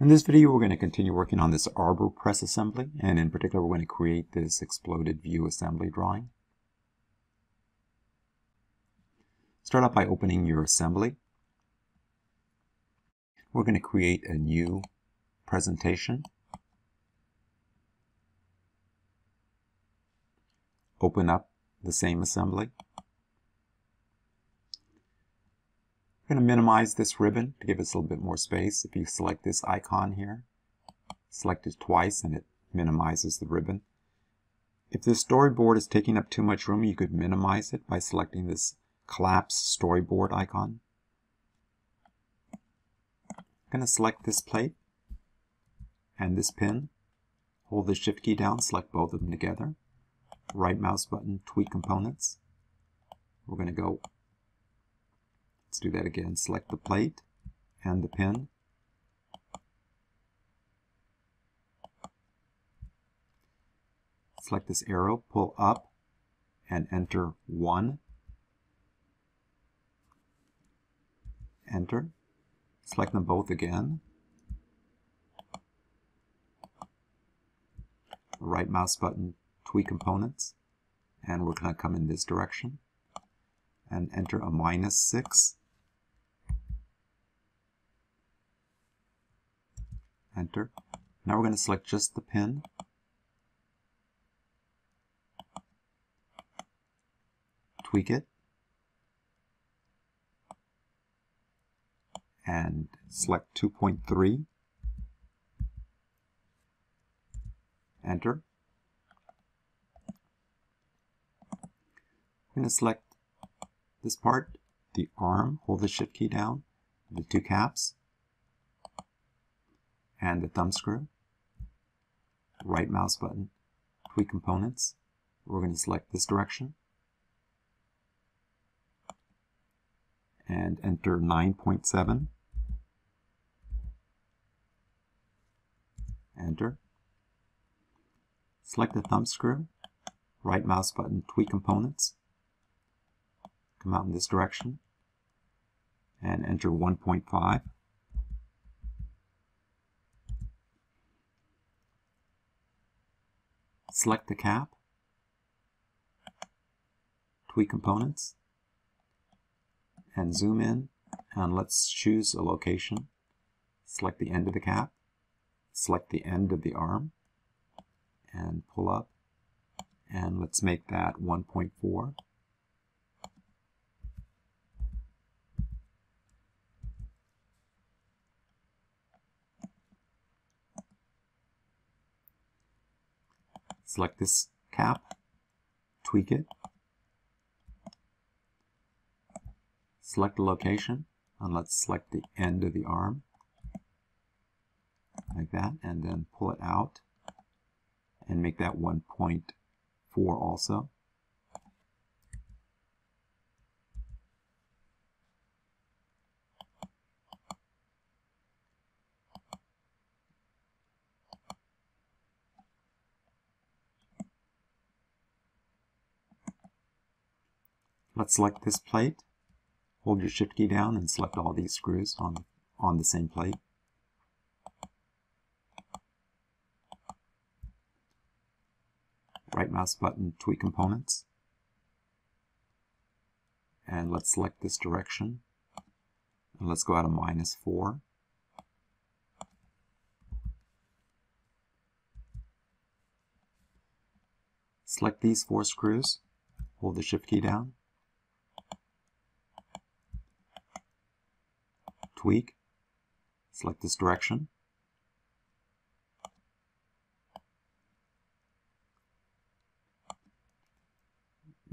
In this video, we're going to continue working on this arbor press assembly, and in particular, we're going to create this exploded view assembly drawing. Start out by opening your assembly. We're going to create a new presentation. Open up the same assembly. We're going to minimize this ribbon to give us a little bit more space. If you select this icon here, select it twice and it minimizes the ribbon. If the storyboard is taking up too much room, you could minimize it by selecting this collapse storyboard icon. I'm going to select this plate and this pin. Hold the shift key down, select both of them together. Right mouse button, tweak components. We're going to go Let's do that again. Select the plate and the pin. Select this arrow, pull up, and enter 1. Enter. Select them both again. Right mouse button, tweak components, and we're going to come in this direction and enter a minus 6. Enter. Now we're going to select just the pin. Tweak it. And select 2.3. Enter. We're going to select this part, the arm, hold the shift key down, the two caps, and the thumb screw. Right mouse button, tweak components. We're going to select this direction and enter 9.7. Enter. Select the thumb screw, right mouse button, tweak components. Come out in this direction and enter 1.5. Select the cap, tweak components, and zoom in, and let's choose a location. Select the end of the cap, select the end of the arm, and pull up, and let's make that 1.4. Select this cap, tweak it, select the location, and let's select the end of the arm, like that, and then pull it out, and make that 1.4 also. Let's select this plate. Hold your shift key down and select all these screws on, on the same plate. Right mouse button, tweak components. And let's select this direction. And let's go out of minus 4. Select these four screws. Hold the shift key down. Tweak, select this direction.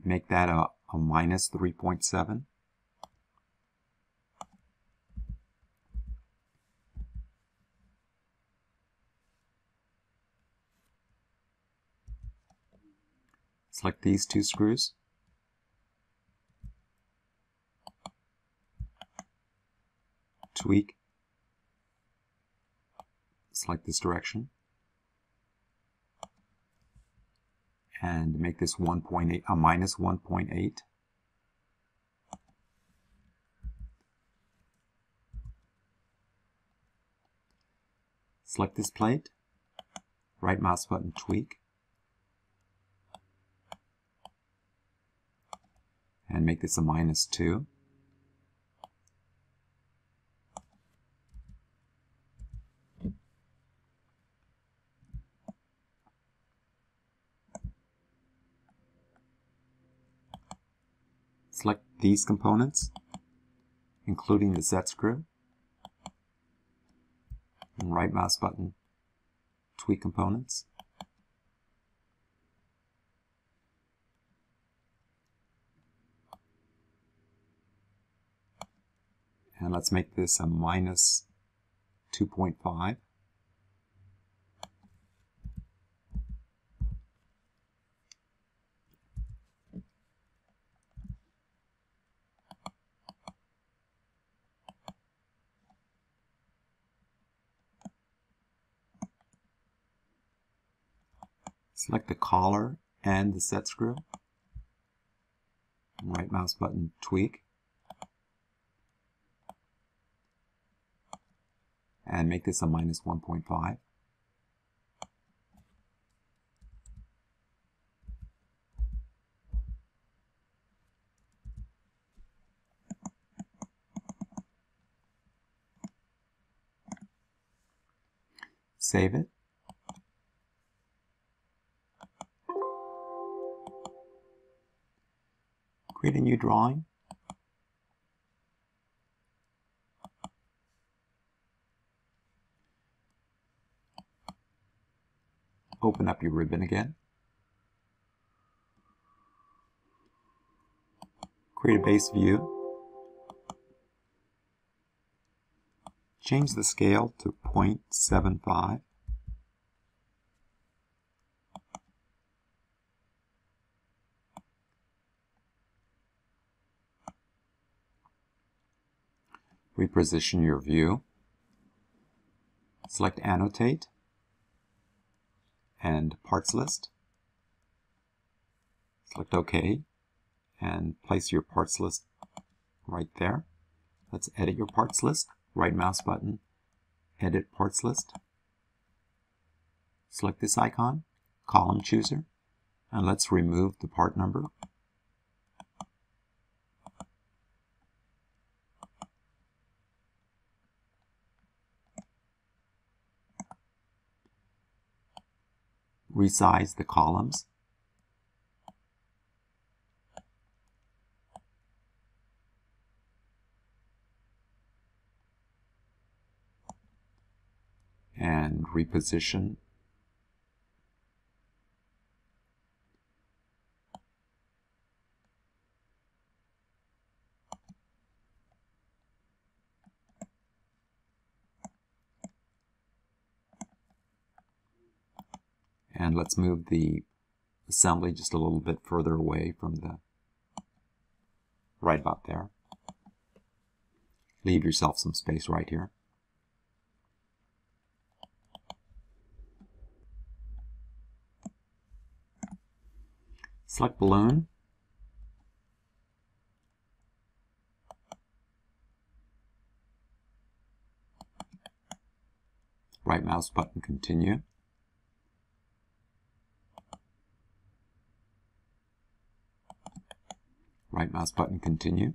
Make that a, a minus 3.7. Select these two screws. Tweak, select this direction, and make this 1.8 a minus 1.8. Select this plate, right mouse button tweak, and make this a minus 2. Select these components, including the set screw, and right mouse button, tweak components. And let's make this a minus 2.5. Select the collar and the set screw. Right mouse button tweak. And make this a minus 1.5. Save it. Create a new drawing. Open up your ribbon again. Create a base view. Change the scale to 0.75. reposition your view. Select Annotate and Parts List. Select OK and place your parts list right there. Let's edit your parts list. Right mouse button, Edit Parts List. Select this icon, Column Chooser, and let's remove the part number resize the columns. and reposition And let's move the assembly just a little bit further away from the right about there. Leave yourself some space right here. Select balloon. Right mouse button continue. Right mouse button continue.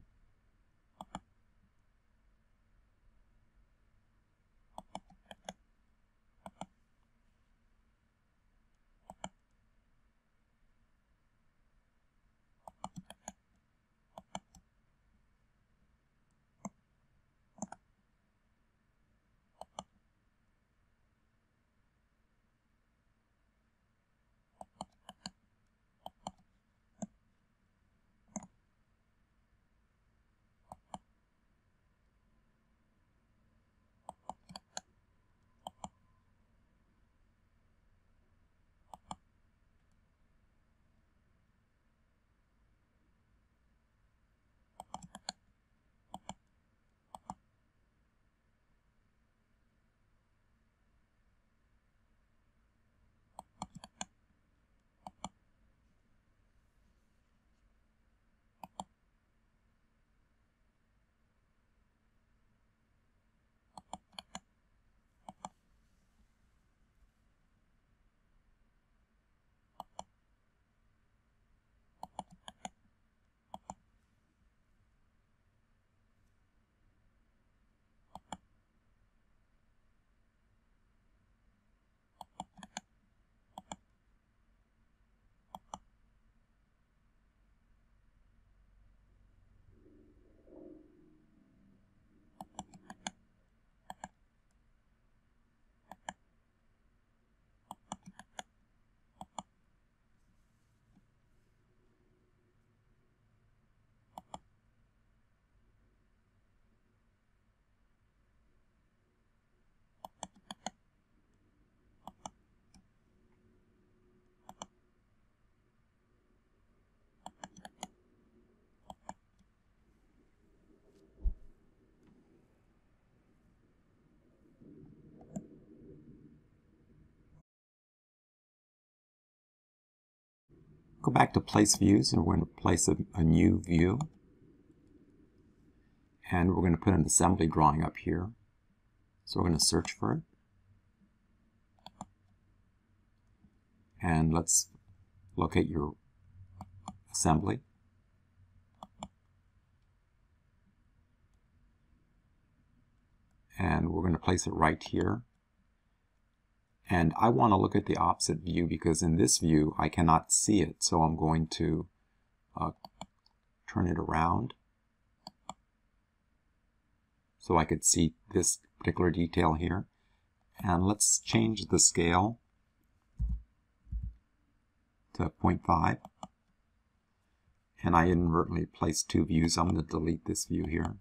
Go back to place views and we're going to place a, a new view. And we're going to put an assembly drawing up here. So we're going to search for it. And let's locate your assembly. And we're going to place it right here. And I want to look at the opposite view because in this view I cannot see it. So I'm going to uh, turn it around so I could see this particular detail here. And let's change the scale to 0.5. And I inadvertently placed two views. I'm going to delete this view here.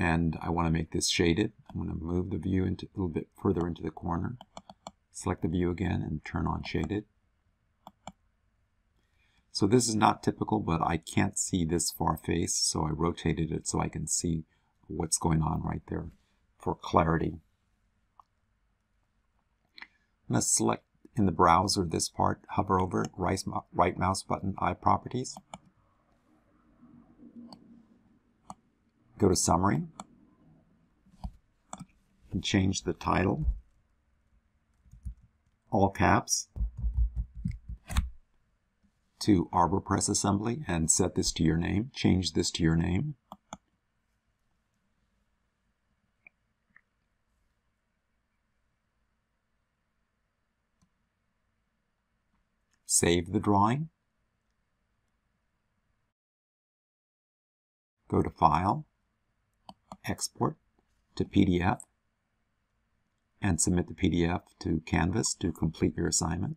And I want to make this shaded. I'm going to move the view into, a little bit further into the corner. Select the view again and turn on shaded. So this is not typical, but I can't see this far face, so I rotated it so I can see what's going on right there for clarity. I'm going to select in the browser this part, hover over it, right, mouse button, iProperties. Go to Summary and change the title, all caps, to Arbor Press Assembly and set this to your name. Change this to your name. Save the drawing. Go to File, export to PDF, and submit the PDF to Canvas to complete your assignment.